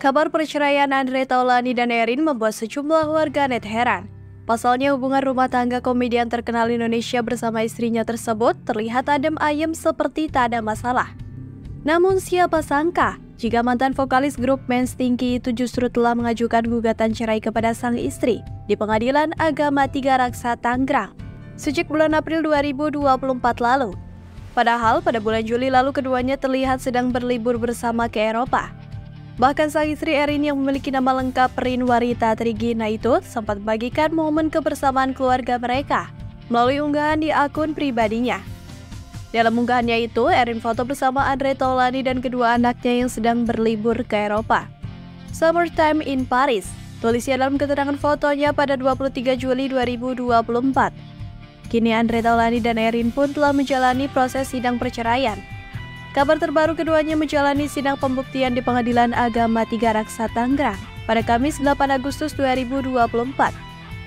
Kabar perceraian Andre Taulani dan Erin membuat sejumlah warganet heran. Pasalnya hubungan rumah tangga komedian terkenal Indonesia bersama istrinya tersebut terlihat adem ayem seperti tak ada masalah. Namun siapa sangka jika mantan vokalis grup Men Stinky itu justru telah mengajukan gugatan cerai kepada sang istri di Pengadilan Agama Tiga Raksa Tanggrang sejak bulan April 2024 lalu. Padahal pada bulan Juli lalu keduanya terlihat sedang berlibur bersama ke Eropa. Bahkan sang istri Erin yang memiliki nama lengkap Rin Warita Trigina itu sempat bagikan momen kebersamaan keluarga mereka melalui unggahan di akun pribadinya. Dalam unggahannya itu, Erin foto bersama Andre Taulani dan kedua anaknya yang sedang berlibur ke Eropa. Summertime in Paris, tulisnya dalam keterangan fotonya pada 23 Juli 2024. Kini Andre Taulani dan Erin pun telah menjalani proses sidang perceraian Kabar terbaru keduanya menjalani sidang pembuktian di Pengadilan Agama Tiga Raksa Tangerang pada Kamis 8 Agustus 2024.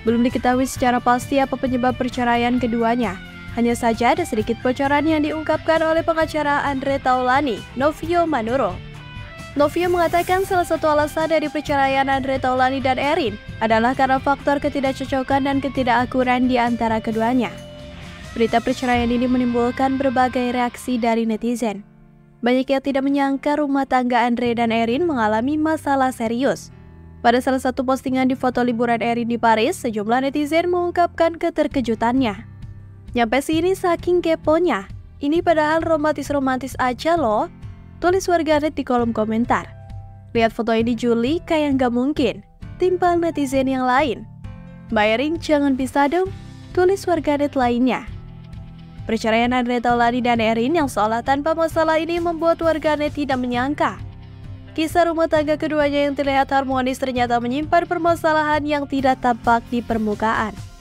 Belum diketahui secara pasti apa penyebab perceraian keduanya. Hanya saja ada sedikit bocoran yang diungkapkan oleh pengacara Andre Taulani, Novio Manuro. Novio mengatakan salah satu alasan dari perceraian Andre Taulani dan Erin adalah karena faktor ketidakcocokan dan ketidakakuran di antara keduanya. Berita perceraian ini menimbulkan berbagai reaksi dari netizen. Banyak yang tidak menyangka rumah tangga Andre dan Erin mengalami masalah serius. Pada salah satu postingan di foto liburan Erin di Paris, sejumlah netizen mengungkapkan keterkejutannya. Nyampe sini saking keponya, ini padahal romantis-romantis aja loh, tulis warganet di kolom komentar. Lihat foto ini Juli kayak nggak mungkin, timpal netizen yang lain. Mbak Erin jangan bisa dong, tulis warganet lainnya. Perceraian Andre Taulani dan Erin yang seolah tanpa masalah ini membuat warganet tidak menyangka. Kisah rumah tangga keduanya yang terlihat harmonis ternyata menyimpan permasalahan yang tidak tampak di permukaan.